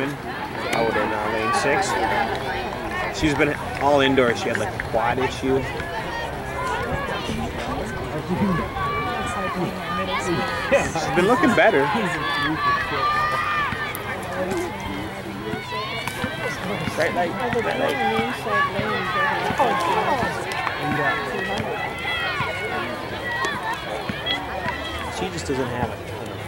freshman out in uh, lane six. She's been all indoors. She had like a quad issue. She's been looking better. Right light, Right light. She just doesn't have it.